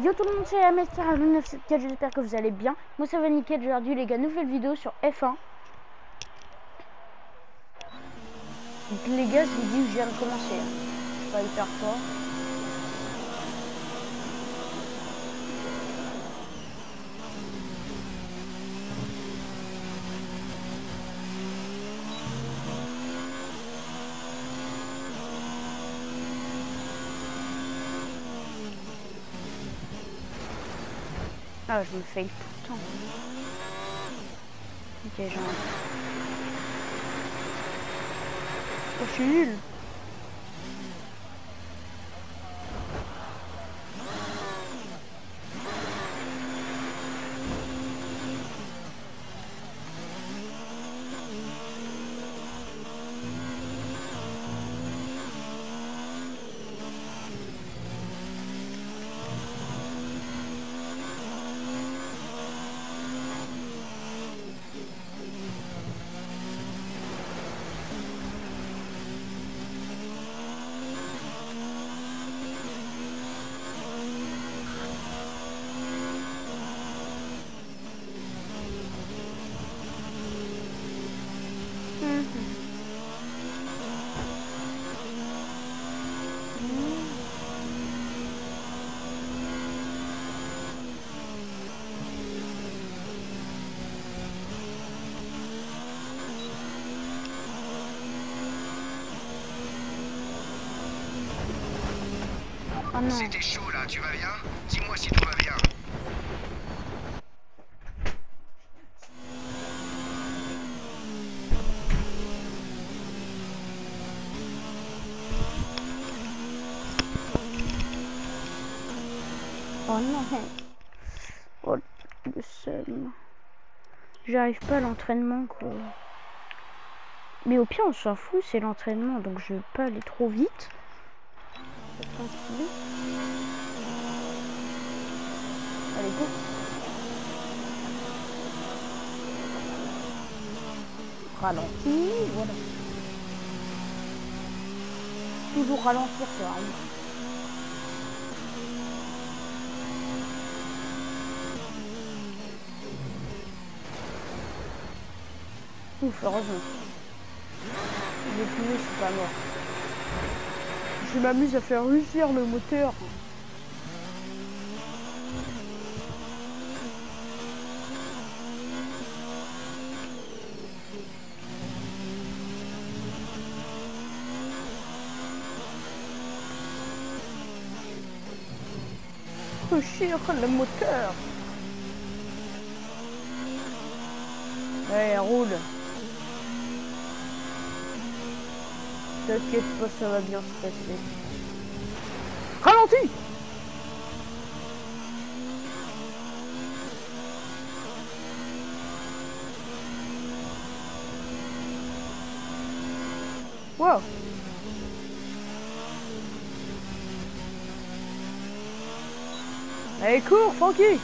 Yo tout le monde, c'est MSR974, j'espère que vous allez bien. Moi ça va nickel aujourd'hui les gars, nouvelle vidéo sur F1. Donc les gars, je vous dis que je viens de commencer. Pas hyper fort. Ah, je me fail tout le temps. Ok, genre. Oh, je suis nul. Oh non. C'était chaud là, tu vas bien? Dis-moi si tout va bien. Oh non. Oh le seum. J'arrive pas à l'entraînement quoi. Mais au pire on s'en fout, c'est l'entraînement donc je veux pas aller trop vite. Allez go. Ralentis, voilà. Toujours ralentir, c'est. Ouf, heureusement. Les pneus, c'est pas mort. Je m'amuse à faire rugir le moteur. Rugir le moteur. Allez, roule. T'inquiète pas, ça va bien se passer. Ralentis Wow. Allez, cours, Francky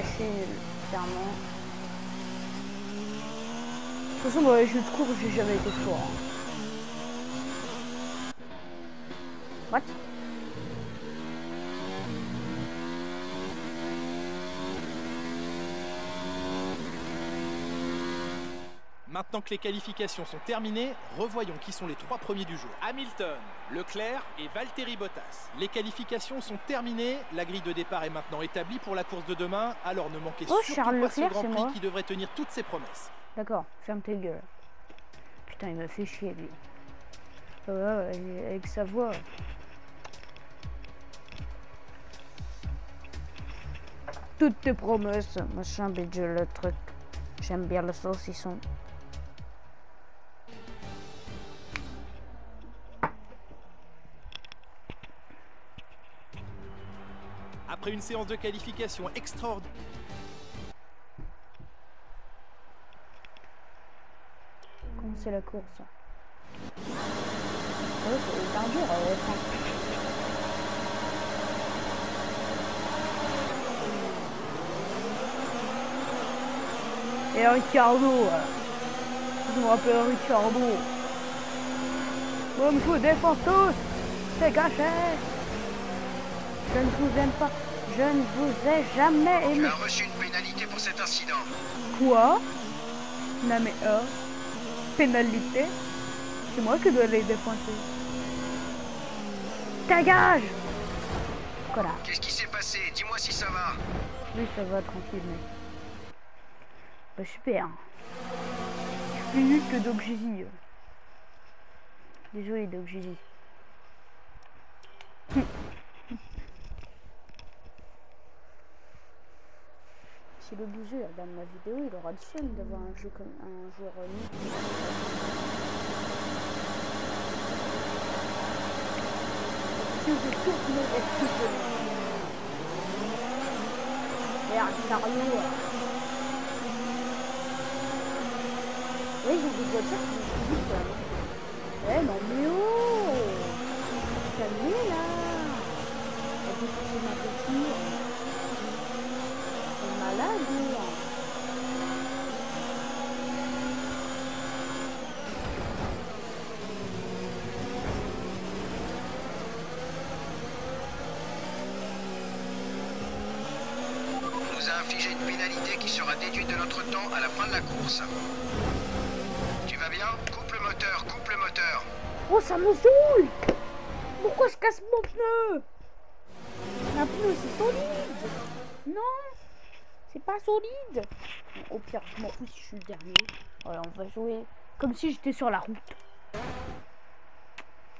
Ouais, nul, clairement. De toute façon, dans les jeux de course, j'ai jamais été fort. hein. What? Maintenant que les qualifications sont terminées, revoyons qui sont les trois premiers du jour. Hamilton, Leclerc et Valtteri Bottas. Les qualifications sont terminées, la grille de départ est maintenant établie pour la course de demain, alors ne manquez Oh, surtout Charles pas ce Leclerc, Grand c'est Prix moi. qui devrait tenir toutes ses promesses. D'accord, ferme tes gueules. Putain, il m'a fait chier, lui. Avec sa voix. Toutes tes promesses, machin, bidule, le truc. J'aime bien le saucisson. Une séance de qualification extraordinaire. Comment c'est la course? Ouais, c'est hyper dur. euh. Et Ricardo, euh, je me rappelle Ricardo. Bon, je vous défends tous, c'est gâché. Je ne vous aime pas, je ne vous ai jamais Tu aimé. as reçu une pénalité pour cet incident. Quoi? Non mais euh, pénalité? C'est moi qui dois les défoncer. Dégage Voilà. Qu'est-ce qui s'est passé? Dis-moi si ça va. Oui, ça va, tranquille, mec. Bah, super. Je suis nul que Doc Jeezy. Désolé, Doc Jeezy. Si le bouseux regarde ma vidéo, il aura le seum d'avoir un jeu comme un joueur euh, je Merde, sérieux Oui, j'ai des voitures qui quand même. Eh non mais oh Calmez là ma. Nous a infligé une pénalité qui sera déduite de notre temps à la fin de la course. Tu vas bien? Coupe le moteur, coupe le moteur. Oh ça me saoule! Pourquoi je casse mon pneu? Un pneu c'est solide! Non C'est pas solide Au pire je m'en fous si je suis le dernier. Voilà on va jouer comme si j'étais sur la route. En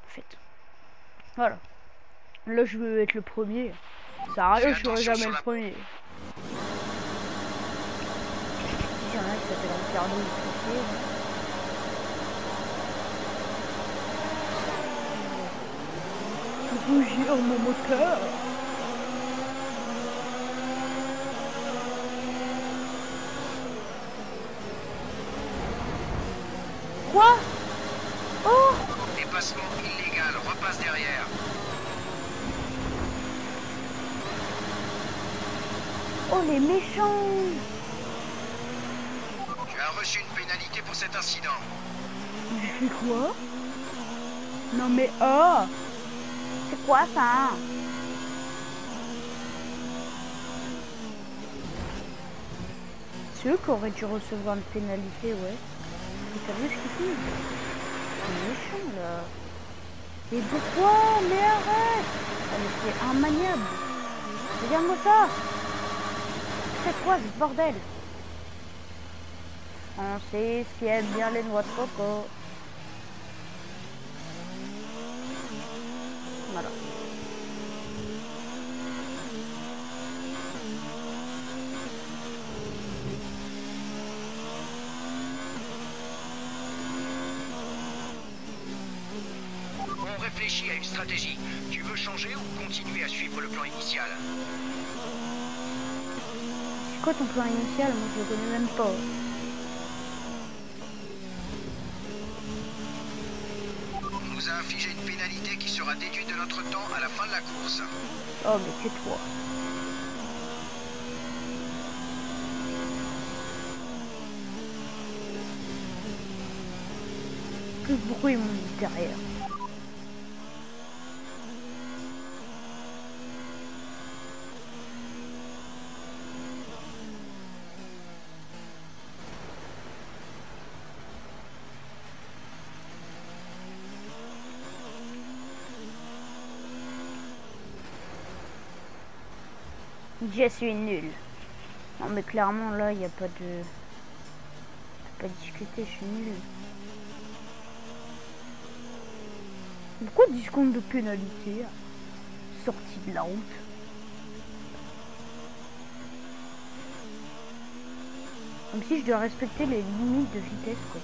fait. Voilà. Là je veux être le premier. Ça a rien, Fais je serai jamais le premier. Il y en a qui s'appelle Ricardo, là. Rougir mon moteur. Quoi Oh Dépassement illégal, repasse derrière. Oh les méchants Tu as reçu une pénalité pour cet incident. J'ai fait quoi? Non mais oh C'est quoi ça? C'est eux qui auraient dû recevoir une pénalité, ouais. Mais ce font C'est méchant là. Mais pourquoi Mais arrête Ah, C'est immaniable Regarde-moi ça C'est quoi ce bordel On sait ce qui aime bien les noix de coco. Voilà. On réfléchit à une stratégie. Tu veux changer ou continuer à suivre le plan initial C'est quoi ton plan initial Moi je le connais même pas. On nous a infligé une pénalité qui sera déduite de notre temps à la fin de la course. Oh mais c'est toi. Que bruit mon derrière. Je suis nul. Non mais clairement là il n'y a pas de... Pas discuter, je suis nul. Pourquoi 10 secondes de pénalité Sortie de la route. Comme si je dois respecter les limites de vitesse quoi.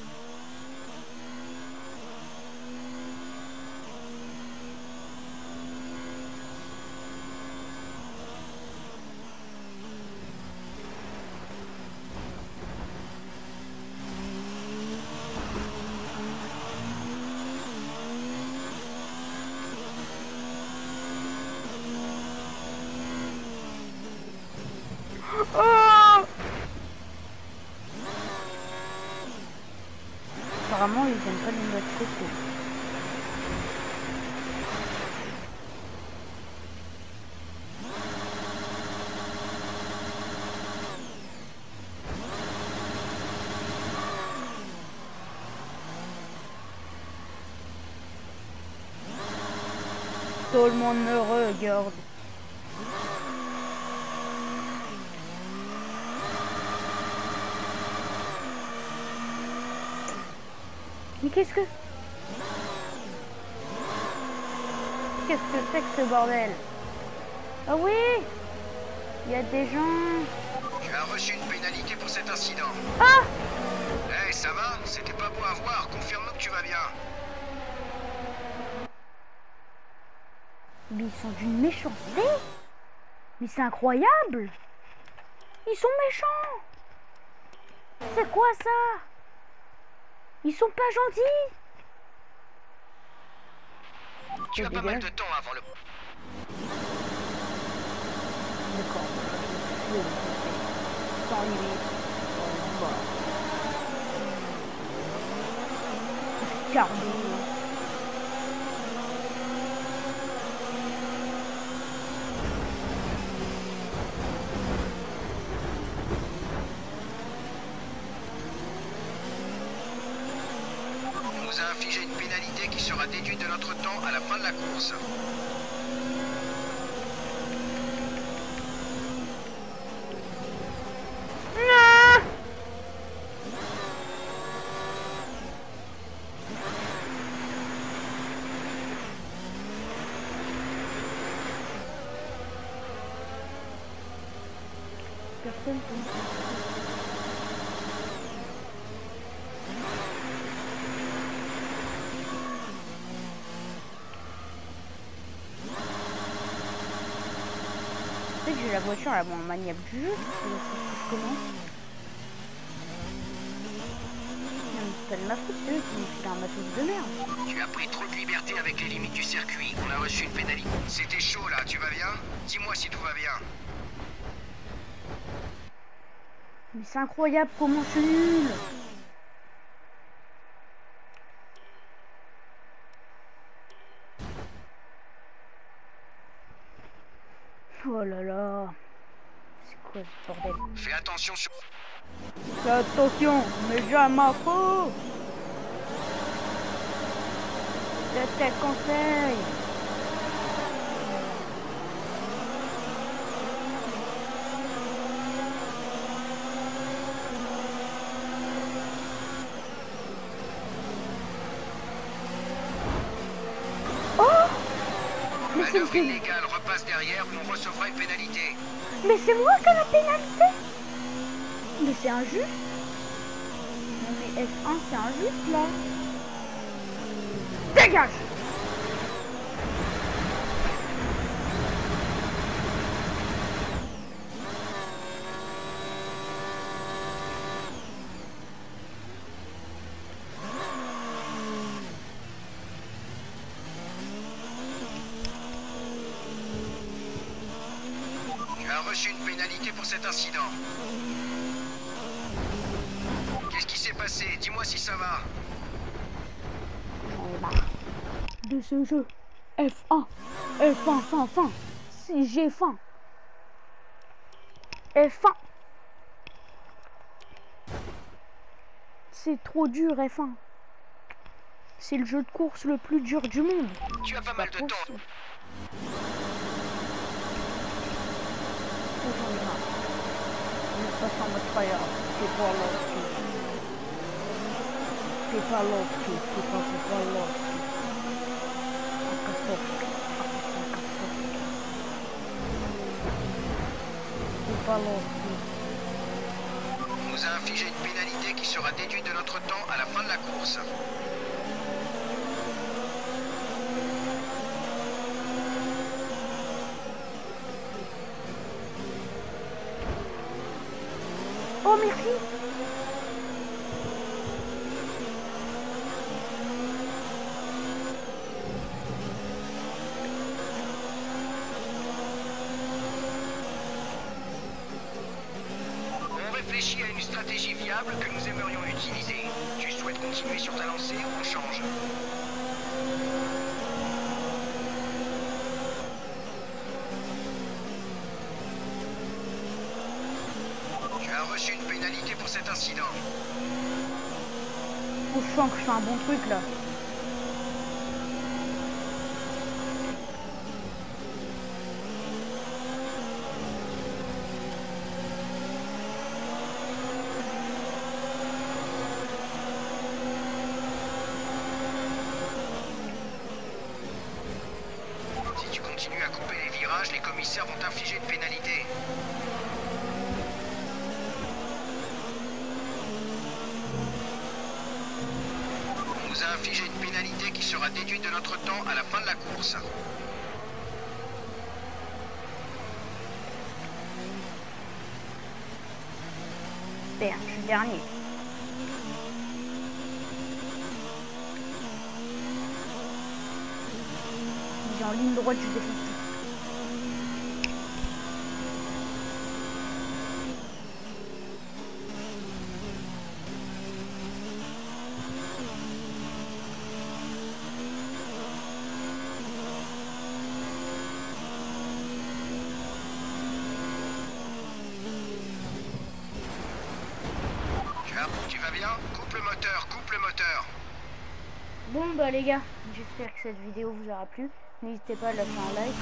trop cool. Tout le monde me regarde. Mais qu'est-ce que... Qu'est-ce que c'est que ce bordel? Ah oui Il y a des gens... Tu as reçu une pénalité pour cet incident. Ah Hey, ça va C'était pas beau à voir. Confirme-nous que tu vas bien. Mais ils sont d'une méchanceté Mais c'est incroyable Ils sont méchants C'est quoi ça Ils sont pas gentils Tu as pas mal de temps avant le... D'accord. Sans limite. Euh, voilà. Regardez. On a infligé une pénalité qui sera déduite de notre temps à la fin de la course peut Tu sais que la voiture la moins maniable du jeu, c'est je commence. C'est de ma faute, c'est eux qui m'ont fait un matos de merde. Tu as pris trop de liberté avec les limites du circuit. On a reçu une pénalité. C'était chaud là, tu vas bien? Dis-moi si tout va bien. Mais c'est incroyable comment suis nul Oh là là C'est quoi ce bordel. Fais attention sur... Fais attention, mais jamais à faux C'est conseil Oh Mais c'est Manœuvre repasse derrière ou on recevra une pénalité. mais c'est moi qui ai la pénalité. Mais c'est injuste. Non mais F1 c'est injuste là? Dégage Tu as reçu une pénalité pour cet incident. Qu'est-ce qui s'est passé? Dis-moi si ça va. Marre de ce jeu. F1, F1, fin, fin. Si j'ai faim. F1. C'est trop dur F1. C'est le jeu de course le plus dur du monde. Tu as pas mal de temps. On nous a infligé une pénalité qui sera déduite de notre temps à la fin de la course. Oh merci. On réfléchit à une stratégie viable que nous aimerions utiliser. Tu souhaites continuer sur ta lancée ou on change Tu as reçu une pénalité pour cet incident. Oh, je sens que je fais un bon truc là. Si tu continues à couper les virages, les commissaires vont t'infliger une pénalité. On nous a infligé une pénalité qui sera déduite de notre temps à la fin de la course. Super, je suis dernier. Est en ligne droite, je défonce tout. Tu vas, tu vas bien Coupe le moteur, coupe le moteur. Bon bah les gars, j'espère que cette vidéo vous aura plu. N'hésitez pas à lâcher un like.